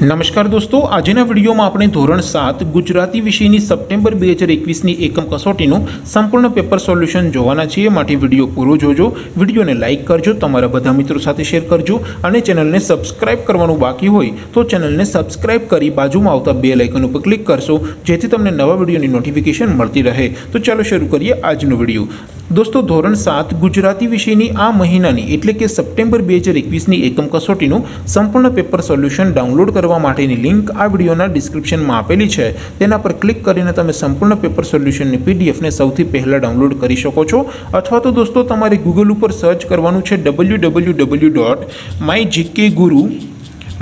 નમસ્કાર દોસ્તો, આજના વિડીયોમાં આપણે ધોરણ સાત ગુજરાતી વિષયની સપ્ટેમ્બર બે હજાર એકવીસની એકમ કસોટીનું સંપૂર્ણ પેપર સોલ્યુશન જોવાના છીએ. માટે વીડિયો પૂરો જોજો. વિડીયોને લાઇક કરજો, તમારા બધા મિત્રો સાથે શેર કરજો અને ચેનલને સબસ્ક્રાઇબ કરવાનું બાકી હોય તો ચેનલને સબસ્ક્રાઇબ કરી બાજુમાં આવતા બે લાઇકન ઉપર ક્લિક કરશો, જેથી તમને નવા વિડીયોની નોટિફિકેશન મળતી રહે. તો ચાલો શરૂ કરીએ આજનો વીડિયો. દોસ્તો, ધોરણ સાત ગુજરાતી વિષયની આ મહિનાની એટલે કે સપ્ટેમ્બર બે હજાર એકવીસની એકમ કસોટીનું સંપૂર્ણ પેપર સોલ્યુશન ડાઉનલોડ કરવા માટેની લિંક આ વિડીયોના ડિસ્ક્રિપ્શનમાં આપેલી છે. તેના પર ક્લિક કરીને તમે સંપૂર્ણ પેપર સોલ્યુશનની પીડીએફને સૌથી પહેલાં ડાઉનલોડ કરી શકો છો. અથવા તો દોસ્તો, તમારે ગૂગલ ઉપર સર્ચ કરવાનું છે W W W dot my GK guru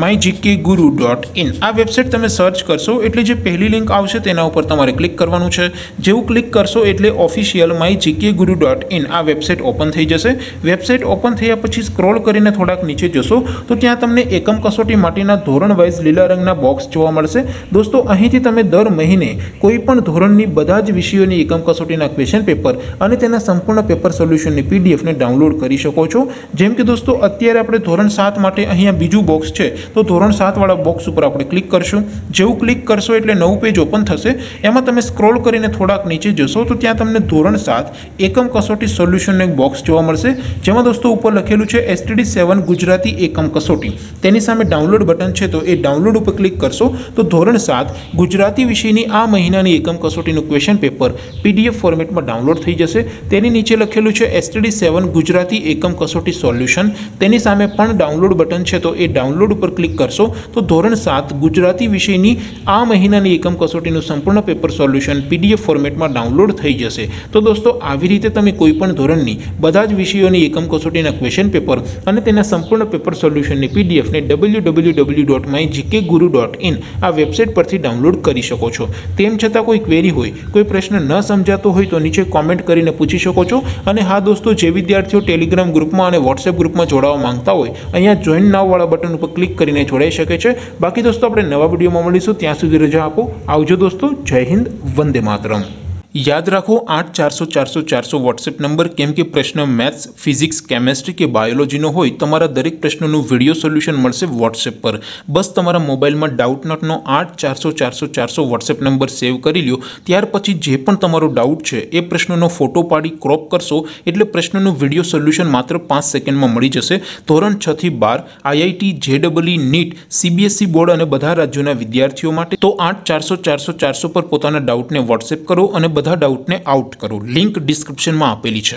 my GK guru dot in આ વેબસાઇટ તમે સર્ચ કરશો એટલે જે પહેલી લિંક આવશે તેના ઉપર તમારે ક્લિક કરવાનું છે. જેવું ક્લિક કરશો એટલે official my GK guru dot in આ વેબસાઇટ ઓપન થઈ જશે. વેબસાઇટ ઓપન થયા પછી સ્ક્રોલ કરીને થોડાક નીચે જશો, તો ત્યાં તમને એકમ કસોટી માટેના ધોરણ વાઇઝ લીલા રંગના બોક્સ જોવા મળશે. દોસ્તો, અહીંથી તમે દર મહિને કોઈ પણ ધોરણની બધા જ વિષયોની એકમ કસોટીના ક્વેશ્ચન પેપર અને તેના સંપૂર્ણ પેપર સોલ્યુશનની પીડીએફને ડાઉનલોડ કરી શકો છો. જેમ કે દોસ્તો, અત્યારે આપણે ધોરણ સાત માટે અહીંયા બીજું બોક્સ છે. તો ધોરણ સાતવાળા બોક્સ ઉપર આપણે ક્લિક કરશું. જેવું ક્લિક કરશો એટલે નવું પેજ ઓપન થશે. એમાં તમે સ્ક્રોલ કરીને થોડાક નીચે જશો તો ત્યાં તમને ધોરણ સાત એકમ કસોટી સોલ્યુશનનું એક બોક્સ જોવા મળશે. જેમાં દોસ્તો ઉપર લખેલું છે એસટીડી સેવન ગુજરાતી એકમ કસોટી. તેની સામે ડાઉનલોડ બટન છે તો એ ડાઉનલોડ ઉપર ક્લિક કરશો. તો ધોરણ સાત ગુજરાતી વિષયની આ મહિનાની એકમ કસોટીનું ક્વેશ્ચન પેપર પીડીએફ ફોર્મેટમાં ડાઉનલોડ થઈ જશે. તેની નીચે લખેલું છે એસટીડી સેવન ગુજરાતી એકમ કસોટી સોલ્યુશન તેની સામે પણ ડાઉનલોડ બટન છે તો એ ડાઉનલોડ ઉપર ક્લિક કરશો, તો ધોરણ સાત ગુજરાતી વિષયની આ મહિનાની એકમ કસોટીનું સંપૂર્ણ પેપર સોલ્યુશન પીડીએફ ફોર્મેટમાં ડાઉનલોડ થઈ જશે. તો દોસ્તો, આવી રીતે તમે કોઈપણ ધોરણની બધા જ વિષયોની એકમ કસોટીના ક્વેશ્ચન પેપર અને તેના સંપૂર્ણ પેપર સોલ્યુશનની પીડીએફને W W W dot my GK guru dot in આ વેબસાઇટ પરથી ડાઉનલોડ કરી શકો છો. તેમ છતાં કોઈ ક્વેરી હોય, કોઈ પ્રશ્ન ન સમજાતો હોય તો નીચે કોમેન્ટ કરીને પૂછી શકો છો. અને હા દોસ્તો, જે વિદ્યાર્થીઓ ટેલિગ્રામ ગ્રુપમાં અને વોટ્સએપ ગ્રુપમાં જોડાવા માંગતા હોય, અહીંયા જોઈન નાવવાળા બટન ઉપર ક્લિક કરીને જોડાઈ શકે છે. બાકી દોસ્તો, આપણે નવા વિડીયોમાં મળીશું. ત્યાં સુધી રજા આપો. આવજો દોસ્તો. જય હિન્દ. વંદે માતરમ. યાદ રાખો, આઠ, ચારસો ચારસો ચારસો વોટ્સએપ નંબર કેમ કે પ્રશ્ન મેથ્સ ફિઝિક્સ કેમેસ્ટ્રી કે બાયોલોજીનો હોય, તમારા દરેક પ્રશ્નનું વીડિયો સોલ્યુશન મળશે વોટ્સએપ પર. બસ તમારા મોબાઈલમાં ડાઉટ નોટનો આઠ, ચારસો ચારસો ચારસો વોટ્સએપ નંબર સેવ કરી લ્યો. ત્યાર પછી જે પણ તમારો ડાઉટ છે, એ પ્રશ્નનો ફોટો પાડી ક્રોપ કરશો, એટલે પ્રશ્નનું વીડિયો સોલ્યુશન માત્ર પાંચ સેકન્ડમાં મળી જશે. ધોરણ છથી બાર આઈઆઈટી જેડબલઈ નીટ સીબીએસઈ બોર્ડ અને બધા રાજ્યોના વિદ્યાર્થીઓ માટે. તો આઠ, ચારસો ચારસો ચારસો પર પોતાના ડાઉટને વોટ્સએપ કરો અને બધા ડાઉટને આઉટ કરો. લિંક ડિસ્ક્રિપ્શનમાં આપેલી છે.